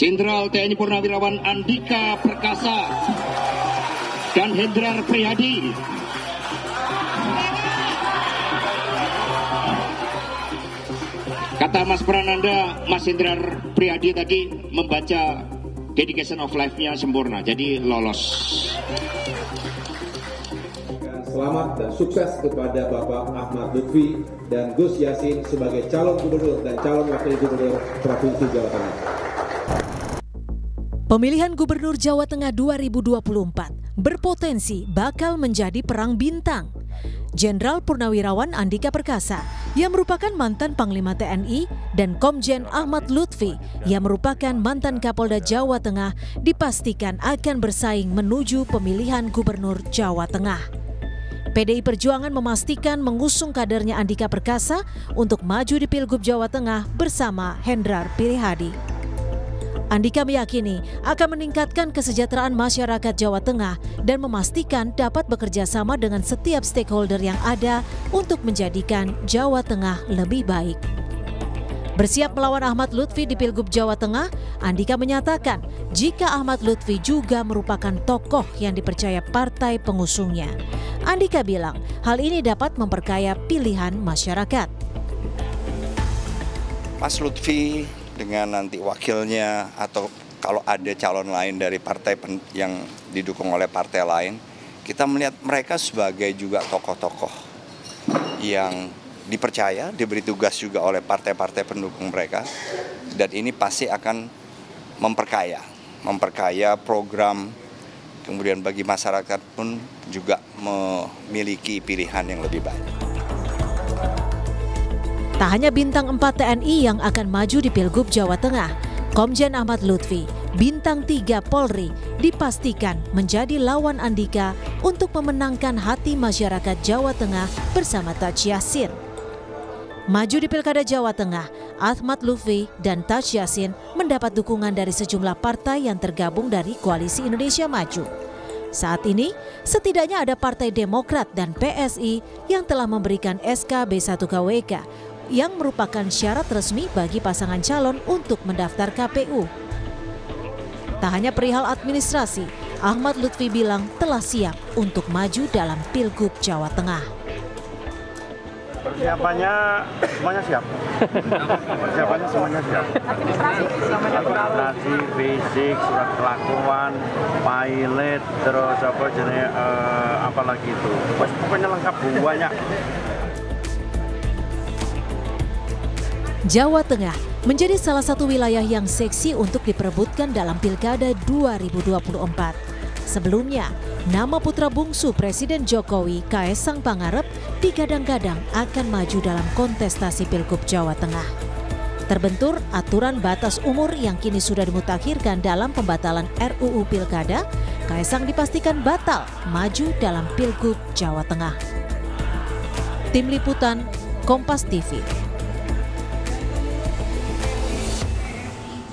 Jenderal TNI Purnawirawan Andika Perkasa dan Hendrar Prihadi. Kata Mas Prananda, Mas Hendrar Prihadi tadi membaca dedication of life-nya sempurna, jadi lolos. Selamat dan sukses kepada Bapak Ahmad Lutfi dan Gus Yasin sebagai calon gubernur dan calon wakil gubernur Provinsi Jawa Tengah. Pemilihan Gubernur Jawa Tengah 2024 berpotensi bakal menjadi perang bintang. Jenderal Purnawirawan Andika Perkasa yang merupakan mantan Panglima TNI dan Komjen Ahmad Lutfi yang merupakan mantan Kapolda Jawa Tengah dipastikan akan bersaing menuju pemilihan Gubernur Jawa Tengah. PDI Perjuangan memastikan mengusung kadernya Andika Perkasa untuk maju di Pilgub Jawa Tengah bersama Hendrar Pirihadi. Andika meyakini akan meningkatkan kesejahteraan masyarakat Jawa Tengah dan memastikan dapat bekerja sama dengan setiap stakeholder yang ada untuk menjadikan Jawa Tengah lebih baik. Bersiap melawan Ahmad Lutfi di Pilgub Jawa Tengah, Andika menyatakan jika Ahmad Lutfi juga merupakan tokoh yang dipercaya partai pengusungnya. Andika bilang hal ini dapat memperkaya pilihan masyarakat. Mas Lutfi dengan nanti wakilnya atau kalau ada calon lain dari partai yang didukung oleh partai lain, kita melihat mereka sebagai juga tokoh-tokoh yang dipercaya, diberi tugas juga oleh partai-partai pendukung mereka, dan ini pasti akan memperkaya, memperkaya program, kemudian bagi masyarakat pun juga memiliki pilihan yang lebih banyak. Tak hanya bintang 4 TNI yang akan maju di Pilgub Jawa Tengah, Komjen Ahmad Lutfi, bintang 3 Polri dipastikan menjadi lawan Andika untuk memenangkan hati masyarakat Jawa Tengah bersama Taj Yassin. Maju di Pilkada Jawa Tengah, Ahmad Lutfi dan Taj Yassin mendapat dukungan dari sejumlah partai yang tergabung dari Koalisi Indonesia Maju. Saat ini, setidaknya ada Partai Demokrat dan PSI yang telah memberikan SK B1KWK yang merupakan syarat resmi bagi pasangan calon untuk mendaftar KPU. Tak hanya perihal administrasi, Ahmad Lutfi bilang telah siap untuk maju dalam Pilgub Jawa Tengah. Persiapannya semuanya siap. Persiapannya semuanya siap. Administrasi, administrasi, fisik, surat kelakuan, pilot, terus apa jenis uh, apa lagi itu. Pokoknya lengkap banyak. Jawa Tengah menjadi salah satu wilayah yang seksi untuk diperebutkan dalam Pilkada 2024. Sebelumnya, nama putra bungsu Presiden Jokowi, Kaesang Pangarep, digadang-gadang akan maju dalam kontestasi Pilgub Jawa Tengah. Terbentur aturan batas umur yang kini sudah dimutakhirkan dalam pembatalan RUU Pilkada, Kaesang dipastikan batal maju dalam Pilgub Jawa Tengah. Tim Liputan, Kompas TV